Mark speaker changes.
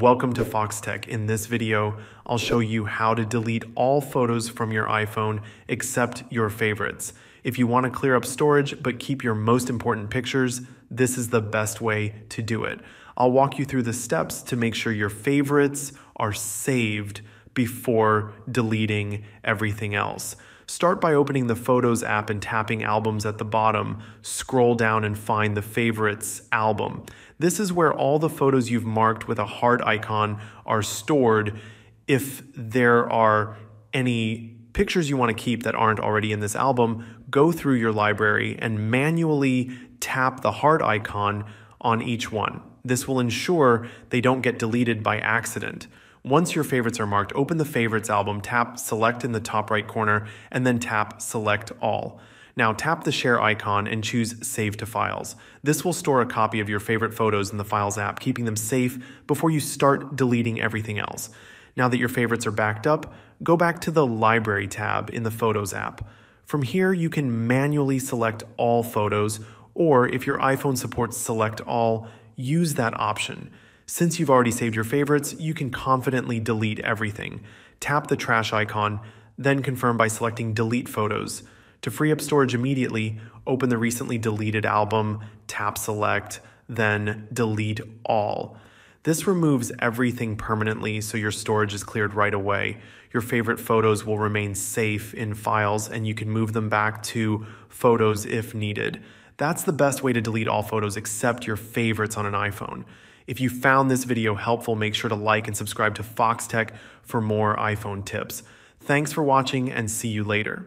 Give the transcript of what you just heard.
Speaker 1: Welcome to Foxtecc. In this video, I'll show you how to delete all photos from your iPhone except your favorites. If you want to clear up storage but keep your most important pictures, this is the best way to do it. I'll walk you through the steps to make sure your favorites are saved before deleting everything else. Start by opening the Photos app and tapping Albums at the bottom. Scroll down and find the Favorites album. This is where all the photos you've marked with a heart icon are stored if there are any pictures you want to keep that aren't already in this album, go through your library and manually tap the heart icon on each one. This will ensure they don't get deleted by accident. Once your favorites are marked, open the Favorites album, tap Select in the top right corner, and then tap Select All. Now tap the Share icon and choose Save to Files. This will store a copy of your favorite photos in the Files app, keeping them safe before you start deleting everything else. Now that your favorites are backed up, go back to the Library tab in the Photos app. From here, you can manually select all photos, or if your iPhone supports Select All, use that option. Since you've already saved your favorites, you can confidently delete everything. Tap the trash icon, then confirm by selecting Delete Photos. To free up storage immediately, open the recently deleted album, tap Select, then Delete All. This removes everything permanently so your storage is cleared right away. Your favorite photos will remain safe in files and you can move them back to Photos if needed. That's the best way to delete all photos except your favorites on an iPhone. If you found this video helpful, make sure to like and subscribe to Foxtecc for more iPhone tips. Thanks for watching and see you later.